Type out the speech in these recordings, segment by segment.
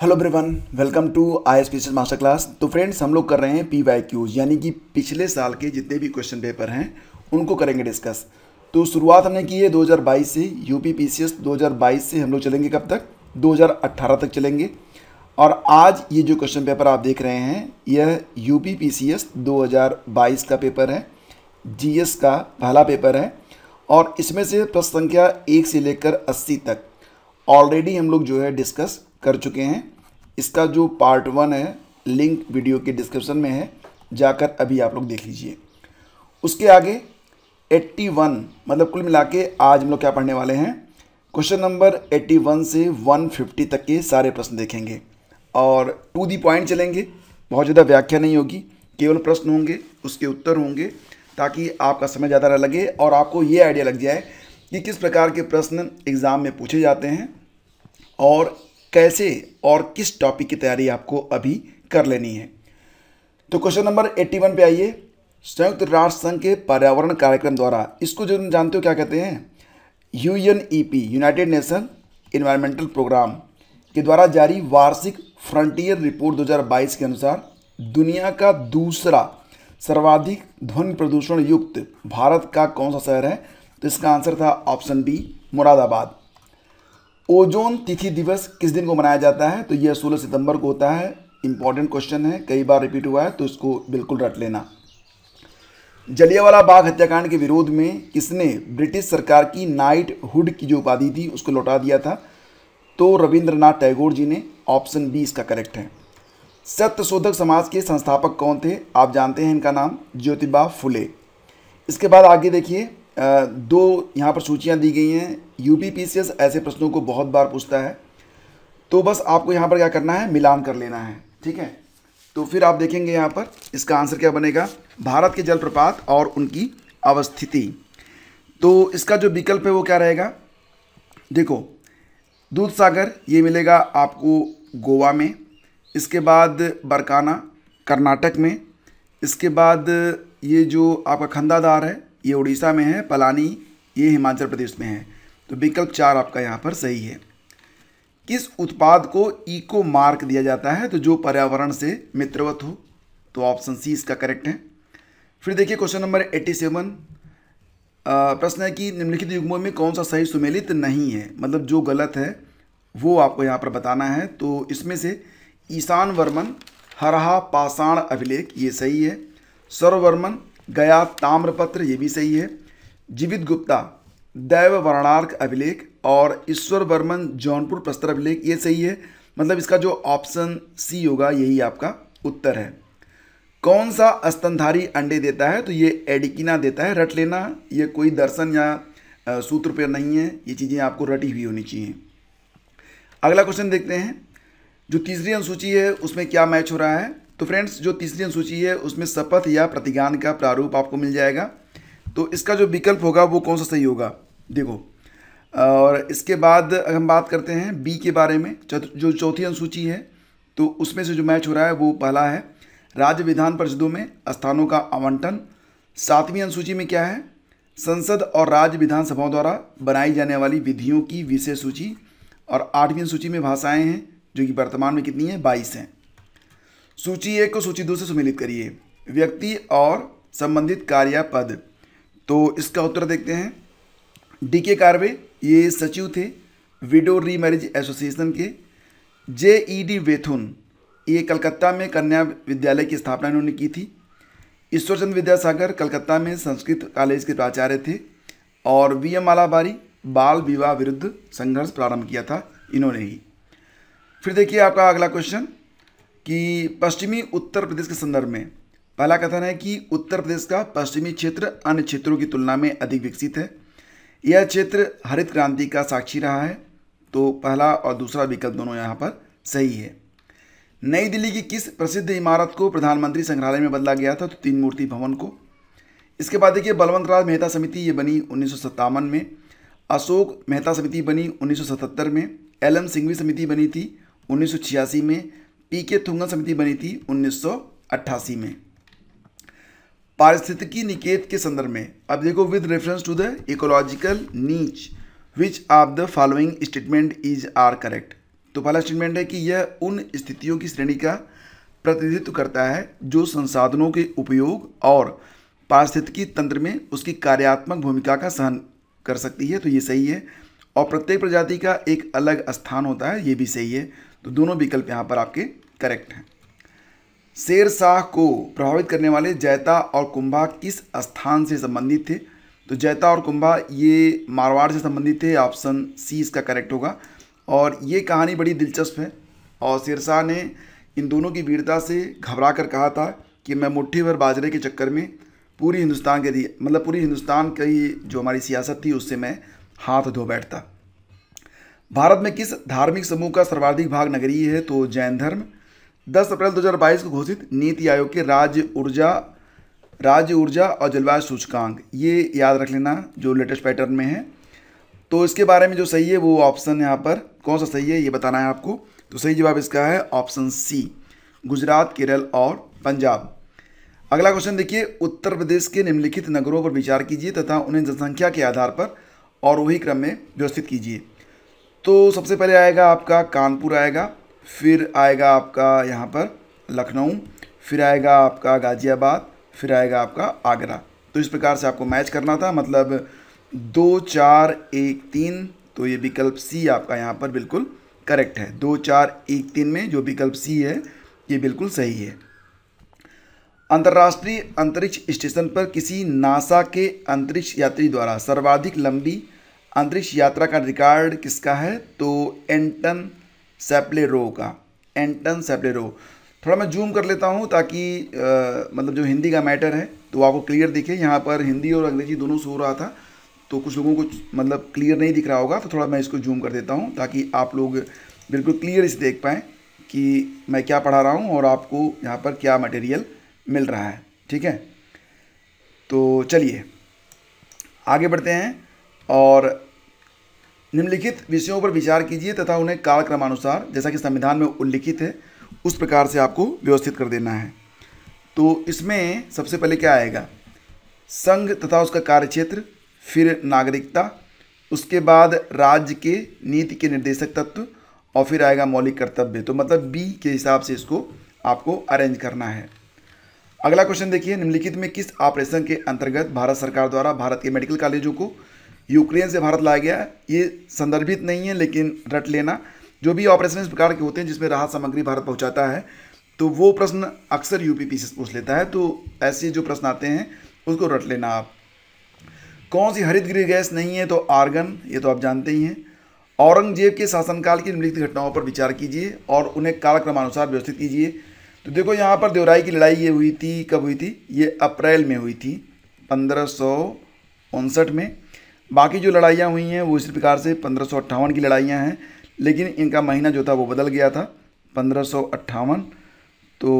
Hello everyone welcome to I S P master class तो friends हम लोग कर रहे हैं पी वाई क्यूज यानी कि पिछले साल के जितने भी क्वेश्चन पेपर हैं, उनको करेंगे डिस्कस तो शुरुआत हमने की है 2022 से यूपी पी सी एस दो हज़ार बाईस से हम लोग चलेंगे कब तक? 2018 तक चलेंगे. और आज ये जो क्वेश्चन पेपर आप देख रहे हैं, यह U P P C S दो हज़ार बाईस का पेपर है जी एस का पहला पेपर है, और इसमें से प्रश्न संख्या एक से लेकर अस्सी तक. ऑलरेडी हम लोग जो है डिस्कस कर चुके हैं। इसका जो पार्ट वन है लिंक वीडियो के डिस्क्रिप्शन में है। जाकर अभी आप लोग देख लीजिए। उसके आगे 81 मतलब कुल मिला के आज हम लोग क्या पढ़ने वाले हैं? क्वेश्चन नंबर 81 से 150 तक के सारे प्रश्न देखेंगे। और टू दी पॉइंट चलेंगे। बहुत ज़्यादा व्याख्या नहीं होगी। केवल प्रश्न होंगे, उसके उत्तर होंगे, ताकि आपका समय ज़्यादा न लगे और आपको ये आइडिया लग जाए कि किस प्रकार के प्रश्न एग्ज़ाम में पूछे जाते हैं। और कैसे और किस टॉपिक की तैयारी आपको अभी कर लेनी है? तो क्वेश्चन नंबर 81 पे आइए। संयुक्त राष्ट्र संघ के पर्यावरण कार्यक्रम द्वारा इसको जो जानते हो क्या कहते हैं? U N E P United Nation environmental programme के द्वारा जारी वार्षिक फ्रंटियर रिपोर्ट 2022 के अनुसार दुनिया का दूसरा सर्वाधिक ध्वनि प्रदूषण युक्त भारत का कौन सा शहर है? तो इसका आंसर था ऑप्शन बी मुरादाबाद। ओजोन तिथि दिवस किस दिन को मनाया जाता है? तो यह 16 सितंबर को होता है। इंपॉर्टेंट क्वेश्चन है, कई बार रिपीट हुआ है तो इसको बिल्कुल रट लेना। जलियावाला बाग हत्याकांड के विरोध में किसने ब्रिटिश सरकार की नाइट हुड की जो उपाधि थी, उसको लौटा दिया था? तो रविंद्रनाथ टैगोर जी ने ऑप्शन बी इसका करेक्ट है। सत्यशोधक समाज के संस्थापक कौन थे? आप जानते हैं इनका नाम ज्योतिबा फुले। इसके बाद आगे देखिए दो यहाँ पर सूचियाँ दी गई हैं। यू पी ऐसे प्रश्नों को बहुत बार पूछता है। तो बस आपको यहाँ पर क्या करना है? मिलान कर लेना है, ठीक है? तो फिर आप देखेंगे यहाँ पर इसका आंसर क्या बनेगा? भारत के जलप्रपात और उनकी अवस्थिति। तो इसका जो विकल्प है वो क्या रहेगा? देखो दूध सागर ये मिलेगा आपको गोवा में, इसके बाद बरकाना, कर्नाटक में, इसके बाद ये जो आपका खंदादार है ये उड़ीसा में है, पलानी, ये हिमाचल प्रदेश में है। तो विकल्प चार आपका यहाँ पर सही है। किस उत्पाद को इको मार्क दिया जाता है? तो जो पर्यावरण से मित्रवत हो तो ऑप्शन सी इसका करेक्ट है। फिर देखिए क्वेश्चन नंबर एट्टी सेवन। प्रश्न है कि निम्नलिखित युग्मों में कौन सा सही सुमेलित नहीं है? मतलब जो गलत है, वो आपको यहाँ पर बताना है। तो इसमें से ईशान वर्मन, हरहा पाषाण अभिलेख, ये सही है। सर्ववर्मन गया ताम्रपत्र, ये भी सही है। जीवित गुप्ता, दैव वर्णार्क अभिलेख और ईश्वर वर्मन जौनपुर प्रस्तर अभिलेख, ये सही है। मतलब इसका जो ऑप्शन सी होगा, यही आपका उत्तर है। कौन सा स्तनधारी अंडे देता है? तो ये एडिकिना देता है, रट लेना। ये कोई दर्शन या सूत्र पर नहीं है। ये चीज़ें आपको रटी हुई होनी चाहिए। अगला क्वेश्चन देखते हैं। जो तीसरी अनुसूची है, उसमें क्या मैच हो रहा है? तो फ्रेंड्स, जो तीसरी अनुसूची है, उसमें शपथ या प्रतिज्ञान का प्रारूप आपको मिल जाएगा। तो इसका जो विकल्प होगा, वो कौन सा सही होगा? देखो, और इसके बाद हम बात करते हैं बी के बारे में। जो चौथी अनुसूची है तो उसमें से जो मैच हो रहा है, वो पहला है राज्य विधान परिषदों में स्थानों का आवंटन। सातवीं अनुसूची में क्या है? संसद और राज्य विधानसभाओं द्वारा बनाई जाने वाली विधियों की विशेष सूची। और आठवीं सूची में भाषाएँ हैं, जो कि वर्तमान में कितनी है? बाईस हैं। सूची एक को सूची दो से सुमिलित करिए। व्यक्ति और संबंधित कार्य पद तो इसका उत्तर देखते हैं। डी के कार्वे, ये सचिव थे विडो री मैरिज एसोसिएशन के। जे ई डी वेथुन, ये कलकत्ता में कन्या विद्यालय की स्थापना इन्होंने की थी। ईश्वरचंद विद्यासागर कलकत्ता में संस्कृत कॉलेज के प्राचार्य थे और वी एम मालाबारी, बाल विवाह विरुद्ध संघर्ष प्रारंभ किया था इन्होंने ही। फिर देखिए आपका अगला क्वेश्चन। कि पश्चिमी उत्तर प्रदेश के संदर्भ में पहला कथन है कि उत्तर प्रदेश का पश्चिमी क्षेत्र अन्य क्षेत्रों की तुलना में अधिक विकसित है। यह क्षेत्र हरित क्रांति का साक्षी रहा है तो पहला और दूसरा विकल्प दोनों यहाँ पर सही है। नई दिल्ली की किस प्रसिद्ध इमारत को प्रधानमंत्री संग्रहालय में बदला गया था तो तीन मूर्ति भवन को। इसके बाद देखिए, बलवंत राज मेहता समिति ये बनी उन्नीस सौ सत्तावन में। अशोक मेहता समिति बनी 1977 में। एल एम सिंघवी समिति बनी थी उन्नीस सौ छियासी में। पी के थुंगन समिति बनी थी 1988 में। पारिस्थितिकी निकेत के संदर्भ में, अब देखो with reference to the ecological niche which of the following statement is are correct तो पहला स्टेटमेंट है कि यह उन स्थितियों की श्रेणी का प्रतिनिधित्व करता है जो संसाधनों के उपयोग और पारिस्थितिकी तंत्र में उसकी कार्यात्मक भूमिका का सहन कर सकती है तो ये सही है। और प्रत्येक प्रजाति का एक अलग स्थान होता है, ये भी सही है। तो दोनों विकल्प यहाँ पर आपके करेक्ट हैं। शेर शाह को प्रभावित करने वाले जैता और कुंभा किस स्थान से संबंधित थे? तो जैता और कुंभा, ये मारवाड़ से संबंधित थे ऑप्शन सी इसका करेक्ट होगा। और ये कहानी बड़ी दिलचस्प है और शेरशाह ने इन दोनों की वीरता से घबरा कर कहा था कि मैं मुट्ठी भर बाजरे के चक्कर में पूरी हिंदुस्तान के मतलब पूरी हिंदुस्तान की जो हमारी सियासत थी, उससे मैं हाथ धो बैठता। भारत में किस धार्मिक समूह का सर्वाधिक भाग नगरीय है? तो जैन धर्म। 10 अप्रैल 2022 को घोषित नीति आयोग के राज्य ऊर्जा राज्य ऊर्जा और जलवायु सूचकांक। ये याद रख लेना जो लेटेस्ट पैटर्न में है। तो इसके बारे में जो सही है वो ऑप्शन यहाँ पर, कौन सा सही है ये बताना है आपको। तो सही जवाब इसका है ऑप्शन सी, गुजरात, केरल और पंजाब। अगला क्वेश्चन देखिए, उत्तर प्रदेश के निम्नलिखित नगरों पर विचार कीजिए तथा उन्हें जनसंख्या के आधार पर और वही क्रम में व्यवस्थित कीजिए। तो सबसे पहले आएगा आपका कानपुर आएगा, फिर आएगा आपका यहाँ पर लखनऊ, फिर आएगा आपका गाज़ियाबाद, फिर आएगा आपका आगरा। तो इस प्रकार से आपको मैच करना था मतलब दो, चार, एक, तीन तो ये विकल्प सी आपका यहाँ पर बिल्कुल करेक्ट है। दो, चार, एक, तीन में जो विकल्प सी है, ये बिल्कुल सही है। अंतर्राष्ट्रीय अंतरिक्ष स्टेशन पर किसी नासा के अंतरिक्ष यात्री द्वारा सर्वाधिक लंबी अंतरिक्ष यात्रा का रिकॉर्ड किसका है? तो एंटन सेप्लेरो का। एंटन सेप्लेरो। थोड़ा मैं जूम कर लेता हूँ ताकि आ, मतलब जो हिंदी का मैटर है तो आपको क्लियर दिखे। यहाँ पर हिंदी और अंग्रेज़ी दोनों से हो रहा था तो कुछ लोगों को मतलब क्लियर नहीं दिख रहा होगा तो थोड़ा मैं इसको जूम कर देता हूँ ताकि आप लोग बिल्कुल क्लियर इसे देख पाएँ कि मैं क्या पढ़ा रहा हूँ और आपको यहाँ पर क्या मटेरियल मिल रहा है। ठीक है? तो चलिए आगे बढ़ते हैं और निम्नलिखित विषयों पर विचार कीजिए तथा उन्हें कालक्रमानुसार, जैसा कि संविधान में उल्लिखित है, उस प्रकार से आपको व्यवस्थित कर देना है। तो इसमें सबसे पहले क्या आएगा? संघ तथा उसका कार्यक्षेत्र, फिर नागरिकता, उसके बाद राज्य के नीति के निर्देशक तत्व और फिर आएगा मौलिक कर्तव्य। तो मतलब बी के हिसाब से इसको आपको अरेंज करना है। अगला क्वेश्चन देखिए, निम्नलिखित में किस ऑपरेशन के अंतर्गत भारत सरकार द्वारा भारत के मेडिकल कॉलेजों को यूक्रेन से भारत लाया गया है ये संदर्भित नहीं है, लेकिन रट लेना। जो भी ऑपरेशन इस प्रकार के होते हैं, जिसमें राहत सामग्री भारत पहुंचाता है तो वो प्रश्न अक्सर यूपीपी से पूछ लेता है। तो ऐसे जो प्रश्न आते हैं, उसको रट लेना आप। कौन सी हरित गृह गैस नहीं है तो आर्गन, ये तो आप जानते ही हैं। औरंगज़ेब के शासनकाल की निम्नलिखित घटनाओं पर विचार कीजिए और उन्हें कालक्रमानुसार व्यवस्थित कीजिए। तो देखो, यहाँ पर देवराई की लड़ाई ये हुई थी, कब हुई थी? ये अप्रैल में हुई थी, पंद्रह में। बाकी जो लड़ाइयाँ हुई हैं, वो इसी प्रकार से पंद्रह की लड़ाइयाँ हैं, लेकिन इनका महीना जो था, वो बदल गया था, पंद्रह तो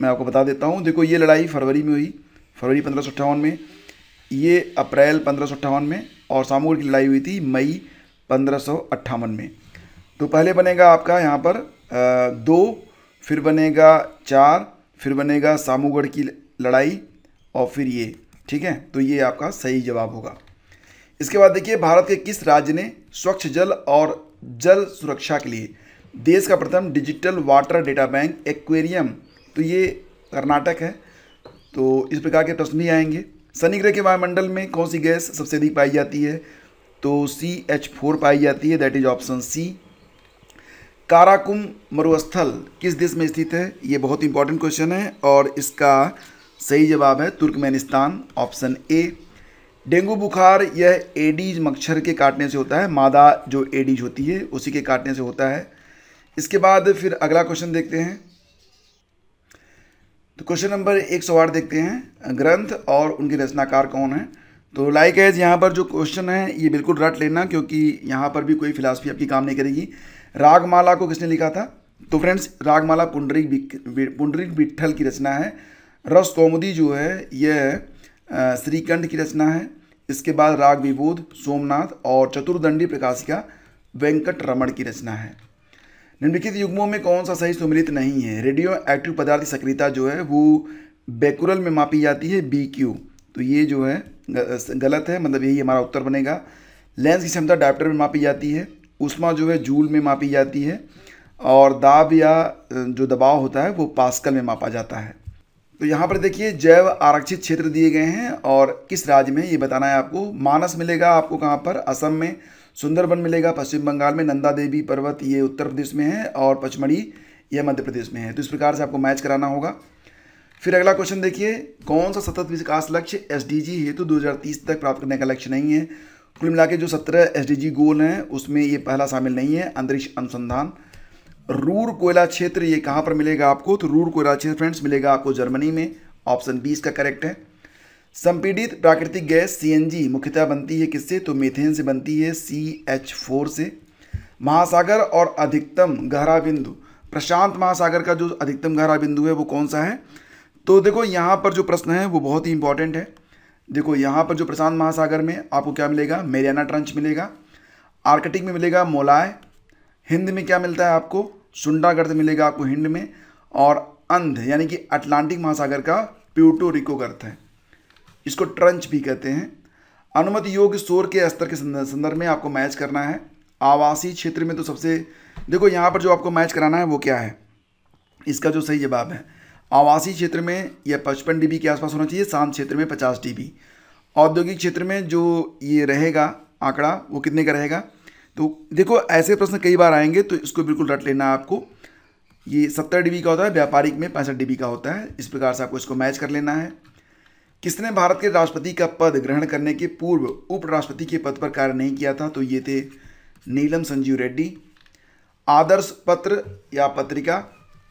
मैं आपको बता देता हूँ, देखो ये लड़ाई फरवरी में हुई, फरवरी पंद्रह में, ये अप्रैल पंद्रह में, और सामूगढ़ की लड़ाई हुई थी मई पंद्रह में। तो पहले बनेगा आपका यहाँ पर दो, फिर बनेगा चार, फिर बनेगा सामूगढ़ की लड़ाई, और फिर ये, ठीक है? तो ये आपका सही जवाब होगा। इसके बाद देखिए, भारत के किस राज्य ने स्वच्छ जल और जल सुरक्षा के लिए देश का प्रथम digital water data bank aquarium तो ये कर्नाटक है तो इस प्रकार के प्रश्न भी आएँगे। शनि ग्रह के वायुमंडल में कौन सी गैस सबसे अधिक पाई जाती है? तो सी एच फोर पाई जाती है that is option C Karakum मरुस्थल किस देश में स्थित है? ये बहुत इंपॉर्टेंट क्वेश्चन है और इसका सही जवाब है तुर्कमेनिस्तान ऑप्शन ए डेंगू बुखार यह एडीज मच्छर के काटने से होता है, मादा जो एडीज होती है, उसी के काटने से होता है। इसके बाद फिर अगला क्वेश्चन देखते हैं। तो क्वेश्चन नंबर एक सौ आठ देखते हैं। ग्रंथ और उनके रचनाकार कौन है? तो लाइक एज यहाँ पर जो क्वेश्चन है, ये बिल्कुल रट लेना, क्योंकि यहाँ पर भी कोई फिलासफी आपकी काम नहीं करेगी। रागमाला को किसने लिखा था? तो फ्रेंड्स रागमाला पुंडरिक पुंडरिक विट्ठल की रचना है। रस कौमुदी जो है, यह श्रीकंठ की रचना है। इसके बाद राग विबोध, सोमनाथ और चतुर्दंडी प्रकाशिका वेंकट रमण की रचना है। निम्नलिखित युग्मों में कौन सा सही सुमिलित नहीं है? रेडियो एक्टिव पदार्थ की सक्रियता जो है, वो बेकुरल में मापी जाती है बी क्यू तो ये जो है गलत है मतलब यही हमारा उत्तर बनेगा। लेंस की क्षमता डायप्टर में मापी जाती है उष्मा जो है जूल में मापी जाती है, और दाब या जो दबाव होता है, वो पास्कल में मापा जाता है। तो यहाँ पर देखिए जैव आरक्षित क्षेत्र दिए गए हैं और किस राज्य में, ये बताना है आपको। मानस मिलेगा आपको कहाँ पर? असम में। सुंदरबन मिलेगा पश्चिम बंगाल में। नंदा देवी पर्वत, ये उत्तर प्रदेश में है और पचमढ़ी यह मध्य प्रदेश में है। तो इस प्रकार से आपको मैच कराना होगा। फिर अगला क्वेश्चन देखिए, कौन सा सतत विकास लक्ष्य एसडीजी हेतु दो हज़ार तीस तक प्राप्त करने का लक्ष्य नहीं है? कुल मिला जो सत्रह एस गोल हैं, उसमें ये पहला शामिल नहीं है, अंतरिक्ष अनुसंधान। रूर कोयला क्षेत्र ये कहाँ पर मिलेगा आपको? तो रूर कोयला क्षेत्र फ्रेंड्स मिलेगा आपको जर्मनी में। ऑप्शन बी इसका करेक्ट है। संपीड़ित प्राकृतिक गैस सीएनजी मुख्यतः बनती है किससे? तो मीथेन से बनती है सी एच फोर से। महासागर और अधिकतम गहरा बिंदु। प्रशांत महासागर का जो अधिकतम गहरा बिंदु है, वो कौन सा है? तो देखो, यहाँ पर जो प्रश्न है, वो बहुत ही इंपॉर्टेंट है। देखो, यहाँ पर जो प्रशांत महासागर में आपको क्या मिलेगा? मेरियाना ट्रंच मिलेगा। आर्कटिक में मिलेगा मोलाय। हिंद में क्या मिलता है आपको? सुंडागर्त मिलेगा आपको हिंड में और अंध, यानी कि अटलांटिक महासागर का प्यूटो रिको गर्त है। इसको ट्रंच भी कहते हैं। अनुमति योग्य शोर के स्तर के संदर्भ में आपको मैच करना है। आवासीय क्षेत्र में तो सबसे, देखो यहाँ पर जो आपको मैच कराना है वो क्या है? इसका जो सही जवाब है, आवासीय क्षेत्र में यह पचपन डी के आसपास होना चाहिए, शांत क्षेत्र में पचास डी औद्योगिक क्षेत्र में जो ये रहेगा आंकड़ा, वो कितने का रहेगा? तो देखो, ऐसे प्रश्न कई बार आएँगे तो इसको बिल्कुल रट लेना आपको। ये सत्तर डी का होता है, व्यापारिक में पैंसठ डी का होता है। इस प्रकार से आपको इसको मैच कर लेना है। किसने भारत के राष्ट्रपति का पद ग्रहण करने के पूर्व उपराष्ट्रपति के पद पर कार्य नहीं किया था? तो ये थे नीलम संजीव रेड्डी। आदर्श पत्र या पत्रिका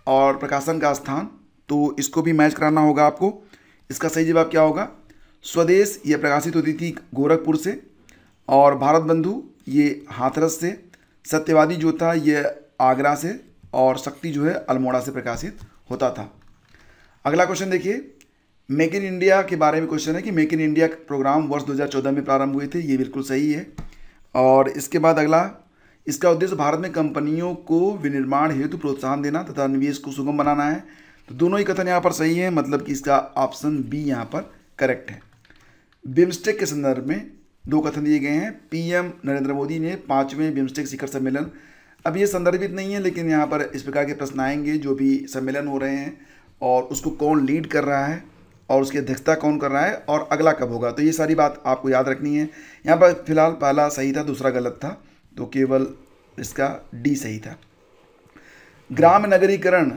और प्रकाशन का स्थान तो इसको भी मैच कराना होगा आपको। इसका सही जवाब क्या होगा? स्वदेश यह प्रकाशित होती थी गोरखपुर से। और भारत बंधु ये हाथरस से, सत्यवादी जो था, ये आगरा से और शक्ति जो है, अल्मोड़ा से प्रकाशित होता था। अगला क्वेश्चन देखिए। मेक इन इंडिया के बारे में क्वेश्चन है कि मेक इन इंडिया प्रोग्राम वर्ष 2014 में प्रारंभ हुए थे, ये बिल्कुल सही है। और इसके बाद अगला, इसका उद्देश्य भारत में कंपनियों को विनिर्माण हेतु प्रोत्साहन देना तथा निवेश को सुगम बनाना है। तो दोनों ही कथन यहाँ पर सही है मतलब कि इसका ऑप्शन बी यहाँ पर करेक्ट है। बिम्स्टेक के संदर्भ में दो कथन दिए गए हैं। पीएम नरेंद्र मोदी ने पाँचवें बिम्स्टेक शिखर सम्मेलन। अब ये संदर्भित नहीं है, लेकिन यहाँ पर इस प्रकार के प्रश्न आएँगे, जो भी सम्मेलन हो रहे हैं, और उसको कौन लीड कर रहा है, और उसकी अध्यक्षता कौन कर रहा है, और अगला कब होगा। तो ये सारी बात आपको याद रखनी है। यहाँ पर फ़िलहाल पहला सही था, दूसरा गलत था तो केवल इसका डी सही था। ग्राम नगरीकरण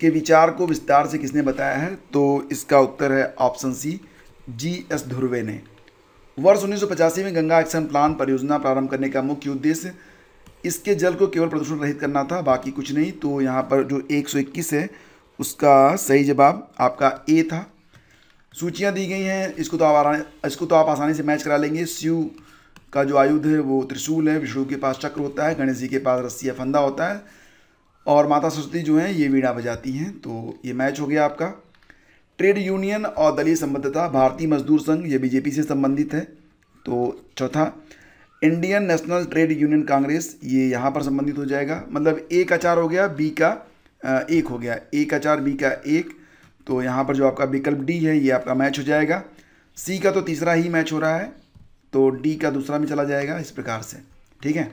के विचार को विस्तार से किसने बताया है? तो इसका उत्तर है option C, G S Dhurve ने। वर्ष उन्नीस सौ पचासी में गंगा एक्शन प्लान परियोजना प्रारंभ करने का मुख्य उद्देश्य इसके जल को केवल प्रदूषण रहित करना था, बाकी कुछ नहीं। तो यहाँ पर जो 121 है, उसका सही जवाब आपका ए था। सूचियाँ दी गई हैं, इसको तो आप इसको तो आप आसानी से मैच करा लेंगे। शिव का जो आयुध है, वो त्रिशूल है, विष्णु के पास चक्र होता है, गणेश जी के पास रस्सी या फंदा होता है, और माता सरस्वती जो हैं, ये वीणा बजाती हैं। तो ये मैच हो गया आपका। ट्रेड यूनियन और दलीय संबद्धता भारतीय मजदूर संघ, ये बीजेपी से संबंधित है। तो चौथा, Indian National Trade Union Congress, ये यहाँ पर संबंधित हो जाएगा। मतलब ए का चार हो गया बी का एक हो गया। ए का चार बी का एक। तो यहाँ पर जो आपका विकल्प डी है, ये आपका मैच हो जाएगा। सी का तो तीसरा ही मैच हो रहा है। तो डी का दूसरा में चला जाएगा इस प्रकार से। ठीक है?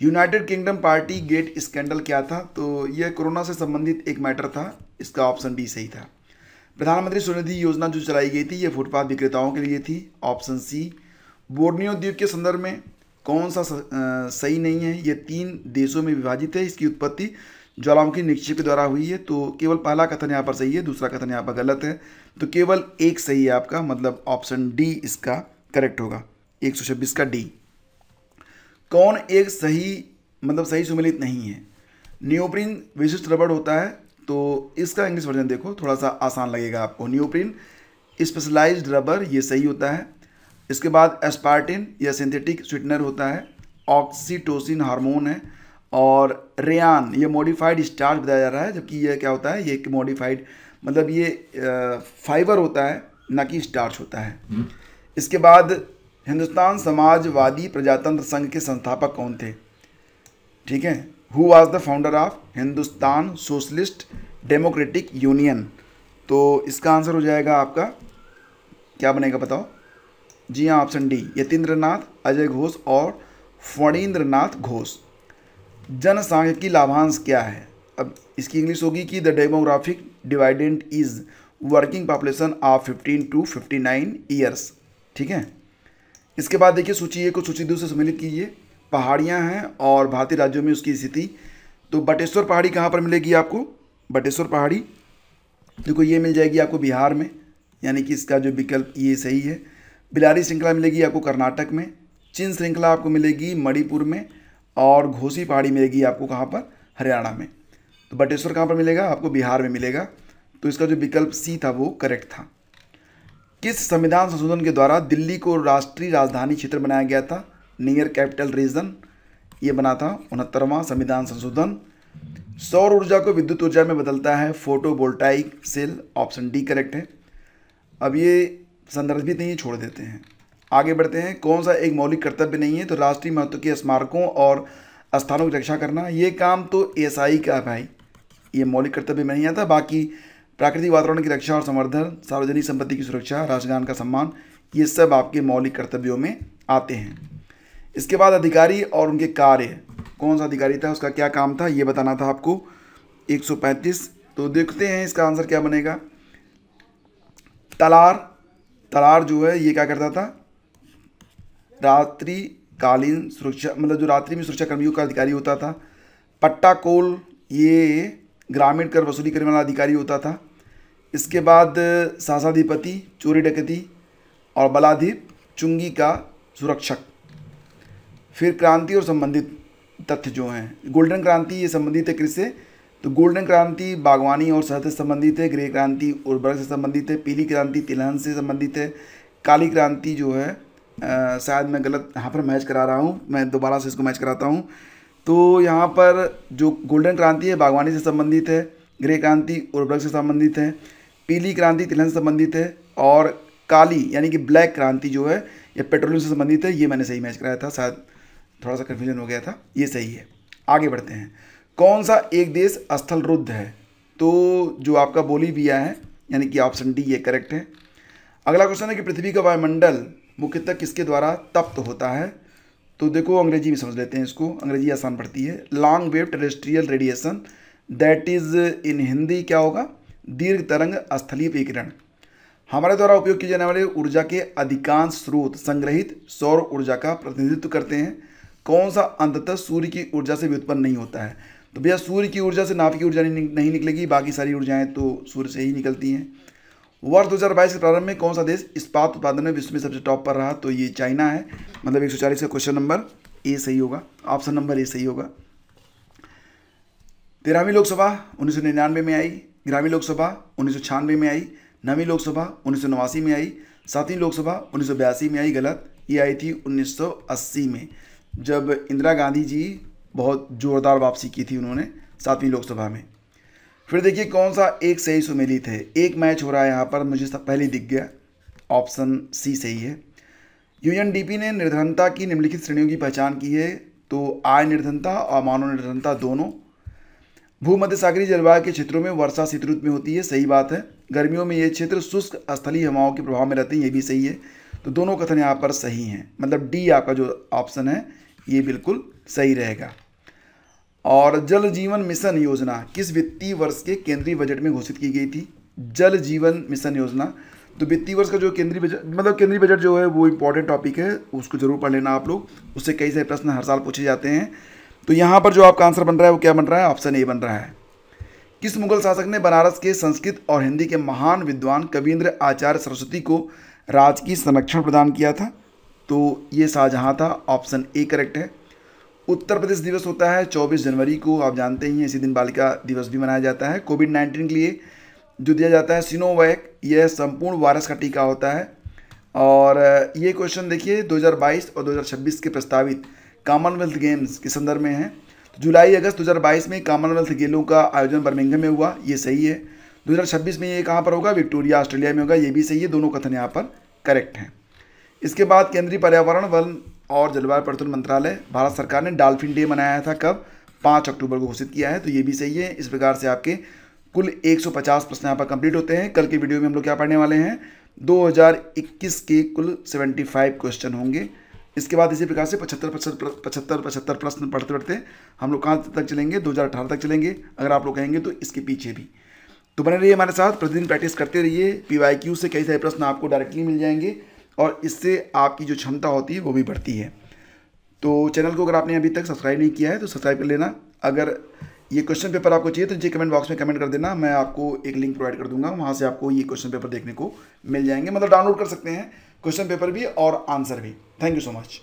United Kingdom party gate scandal क्या था? तो यह कोरोना से संबंधित एक मैटर था। इसका ऑप्शन डी सही था। प्रधानमंत्री स्वनिधि योजना जो चलाई गई थी, ये फुटपाथ विक्रेताओं के लिए थी, ऑप्शन सी बोर्नियो द्वीप के संदर्भ में कौन सा सही नहीं है? ये तीन देशों में विभाजित है, इसकी उत्पत्ति ज्वालामुखी निक्षेप के द्वारा हुई है तो केवल पहला कथन यहाँ पर सही है, दूसरा कथन यहाँ पर गलत है। तो केवल एक सही है आपका मतलब ऑप्शन डी इसका करेक्ट होगा, एक सौ छब्बीस का डी कौन एक सही मतलब सही सुमिलित नहीं है? न्योप्रिन विशिष्ट रबड़ होता है तो इसका इंग्लिश वर्जन देखो थोड़ा सा आसान लगेगा आपको। न्यूप्रिन स्पेशलाइज्ड रबर ये सही होता है। इसके बाद एस्पार्टिन या सिंथेटिक स्वीटनर होता है। ऑक्सीटोसिन हार्मोन है और रेयान ये मॉडिफाइड स्टार्च बताया जा रहा है जबकि ये क्या होता है? ये एक मॉडिफाइड मतलब ये फाइबर होता है ना कि स्टार्च होता है। हम्म। इसके बाद हिंदुस्तान समाजवादी प्रजातंत्र संघ के संस्थापक कौन थे? ठीक है? Who was the founder of Hindustan Socialist Democratic Union तो इसका आंसर हो जाएगा आपका। क्या बनेगा बताओ? जी हाँ ऑप्शन डी यतीन्द्र नाथ अजय घोष और फणीन्द्र नाथ घोष जनसांख्यिकी लाभांश क्या है? अब इसकी इंग्लिश होगी कि the demographic dividend is working population of 15 to 59 years ठीक है? इसके बाद देखिए सूची ए को सूची दो से सम्मिलित कीजिए। पहाड़ियाँ हैं और भारतीय राज्यों में उसकी स्थिति। तो बटेश्वर पहाड़ी कहाँ पर मिलेगी आपको? बटेश्वर पहाड़ी। देखो, ये मिल जाएगी आपको बिहार में, यानी कि इसका जो विकल्प ये सही है। बिलारी श्रृंखला मिलेगी आपको कर्नाटक में, चिन श्रृंखला आपको मिलेगी मणिपुर में, और घोसी पहाड़ी मिलेगी आपको कहाँ पर? हरियाणा में। तो बटेश्वर कहाँ पर मिलेगा? आपको बिहार में मिलेगा। तो इसका जो विकल्प सी था, वो करेक्ट था। किस संविधान संशोधन के द्वारा दिल्ली को राष्ट्रीय राजधानी क्षेत्र बनाया गया था? नियर कैपिटल रीजन ये बना था उनहत्तरवां संविधान संशोधन। सौर ऊर्जा को विद्युत ऊर्जा में बदलता है photovoltaic cell option D correct है। अब ये संदर्भ संदर्भित नहीं, छोड़ देते हैं। आगे बढ़ते हैं, कौन सा एक मौलिक कर्तव्य नहीं है तो राष्ट्रीय महत्व के स्मारकों और स्थानों की रक्षा करना। ये काम तो एस का भाई। ये मौलिक कर्तव्य में नहीं आता, बाकी प्राकृतिक वातावरण की रक्षा और संवर्धन, सार्वजनिक संपत्ति की सुरक्षा, राष्ट्रगान का सम्मान, ये सब आपके मौलिक कर्तव्यों में आते हैं। इसके बाद अधिकारी और उनके कार्य। कौन सा अधिकारी था, उसका क्या काम था, ये बताना था आपको। 135 तो देखते हैं इसका आंसर क्या बनेगा। तलार तलार जो है, ये क्या करता था? रात्रि कालीन सुरक्षा मतलब जो रात्रि में सुरक्षा कर्मियों का अधिकारी होता था। पट्टा कोल ये ग्रामीण कर वसूली करने वाला अधिकारी होता था। इसके बाद शासाधिपति चोरी डकैती और बलाधिप, चुंगी का सुरक्षक। फिर क्रांति और संबंधित तथ्य जो हैं। गोल्डन क्रांति ये संबंधित है कृषि तो गोल्डन क्रांति बागवानी और शहद से संबंधित है, ग्रे क्रांति उर्वरक से संबंधित है, पीली क्रांति तिलहन से संबंधित है, काली क्रांति जो है शायद मैं गलत यहाँ पर मैच करा रहा हूँ, मैं दोबारा से इसको मैच कराता हूँ। तो यहाँ पर जो गोल्डन क्रांति है, बागवानी से संबंधित है, ग्रे क्रांति उर्वरक से संबंधित है, पीली क्रांति तिलहन से संबंधित है और काली यानी कि ब्लैक क्रांति जो है, ये पेट्रोलियम से संबंधित है, ये मैंने सही मैच कराया था, शायद थोड़ा सा कन्फ्यूज़न हो गया था, ये सही है। आगे बढ़ते हैं। कौन सा एक देश स्थल रुद्ध है? तो जो आपका बोलीविया है, यानी कि ऑप्शन डी ये करेक्ट है। अगला क्वेश्चन है कि पृथ्वी का वायुमंडल मुख्यतः किसके द्वारा तप्त होता है? तो देखो, अंग्रेज़ी में समझ लेते हैं इसको। अंग्रेज़ी आसान पड़ती है। Long wave terrestrial radiation that is in Hindi क्या होगा? दीर्घ तरंग स्थलीय विकिरण। हमारे द्वारा उपयोग किए जाने वाले ऊर्जा के अधिकांश स्रोत संग्रहित सौर ऊर्जा का प्रतिनिधित्व करते हैं। कौन सा अंततः सूर्य की ऊर्जा से भी उत्पन्न नहीं होता है? तो भैया, सूर्य की ऊर्जा से नाभ की ऊर्जा नहीं निकलेगी, बाकी सारी ऊर्जाएँ तो सूर्य से ही निकलती हैं। वर्ष 2022 के प्रारंभ में कौन सा देश इस्पात उत्पादन में विश्व में सबसे टॉप पर रहा? तो ये चाइना है। मतलब एक सौ चालीस का क्वेश्चन नंबर ए सही होगा। ऑप्शन नंबर ए सही होगा। तेरहवीं लोकसभा उन्नीस सौ निन्यानवे में आई। ग्यारहवीं लोकसभा उन्नीस सौ छियानवे में आई। नवीं लोकसभा उन्नीस सौ नवासी में आई। सातवीं लोकसभा उन्नीस सौ बयासी में आई। गलत। ये आई थी 1980 में। जब इंदिरा गांधी जी बहुत ज़ोरदार वापसी की थी उन्होंने सातवीं लोकसभा में। फिर देखिए कौन सा एक सही सुमेलित है। एक मैच हो रहा है यहाँ पर, मुझे सब पहले दिख गया। ऑप्शन सी सही है यूएनडीपी ने निर्धनता की निम्नलिखित श्रेणियों की पहचान की है तो आय निर्धनता और मानव निर्धनता दोनों। भूमध्य सागरीय जलवायु के क्षेत्रों में वर्षा शीत ऋतु में होती है, सही बात है। गर्मियों में ये क्षेत्र शुष्क स्थलीय हवाओं के प्रभाव में रहते हैं, ये भी सही है। तो दोनों कथन यहाँ पर सही हैं। मतलब डी आपका जो ऑप्शन है ये बिल्कुल सही रहेगा। और जल जीवन मिशन योजना, किस वित्तीय वर्ष के केंद्रीय बजट में घोषित की गई थी? जल जीवन मिशन योजना। तो वित्तीय वर्ष का जो केंद्रीय बजट मतलब केंद्रीय बजट जो है, वो इंपॉर्टेंट टॉपिक है, उसको ज़रूर पढ़ लेना आप लोग। उससे कई सारे प्रश्न हर साल पूछे जाते हैं। तो यहाँ पर जो आपका आंसर बन रहा है, वो क्या बन रहा है? ऑप्शन ए बन रहा है। किस मुगल शासक ने बनारस के संस्कृत और हिंदी के महान विद्वान कविंद्र आचार्य सरस्वती को राजकीय संरक्षण प्रदान किया था? तो ये शाहजहाँ था, ऑप्शन ए करेक्ट है। उत्तर प्रदेश दिवस होता है 24 जनवरी को, आप जानते ही हैं, इसी दिन बालिका दिवस भी मनाया जाता है। कोविड नाइन्टीन के लिए जो दिया जाता है सिनोवैक यह संपूर्ण वायरस का टीका होता है। और ये क्वेश्चन देखिए 2022 और 2026 के प्रस्तावित कॉमनवेल्थ गेम्स के संदर्भ में है। तो जुलाई अगस्त 2022 में कॉमनवेल्थ गेमों का आयोजन बर्मिंगम में हुआ, ये सही है। 2026 में ये कहाँ पर होगा? विक्टोरिया, ऑस्ट्रेलिया में होगा, ये भी सही है, दोनों कथन यहाँ पर करेक्ट हैं। इसके बाद केंद्रीय पर्यावरण, वन और जलवायु परिवर्तन मंत्रालय, भारत सरकार ने डॉल्फिन डे मनाया था कब? पाँच अक्टूबर को घोषित किया है तो ये भी सही है। इस प्रकार से आपके कुल 150 प्रश्न यहाँ पर कंप्लीट होते हैं। कल के वीडियो में हम लोग क्या पढ़ने वाले हैं? 2021 के कुल 75 क्वेश्चन होंगे। इसके बाद इसी प्रकार से पचहत्तर पचहत्तर पचहत्तर पचहत्तर प्रश्न पढ़ते पढ़ते हम लोग कहाँ तक चलेंगे? दो हज़ार अठारह तक चलेंगे, अगर आप लोग कहेंगे तो इसके पीछे भी। तो बने रहिए हमारे साथ, प्रतिदिन प्रैक्टिस करते रहिए। पी वाई क्यू से कई सारे प्रश्न आपको डायरेक्टली मिल जाएँगे। और इससे आपकी जो क्षमता होती है वो भी बढ़ती है। तो चैनल को अगर आपने अभी तक सब्सक्राइब नहीं किया है तो सब्सक्राइब कर लेना। अगर ये क्वेश्चन पेपर आपको चाहिए तो जी कमेंट बॉक्स में कमेंट कर देना। मैं आपको एक लिंक प्रोवाइड कर दूँगा। वहाँ से आपको ये क्वेश्चन पेपर देखने को मिल जाएँगे। मतलब डाउनलोड कर सकते हैं। क्वेश्चन पेपर भी और आंसर भी। Thank you so much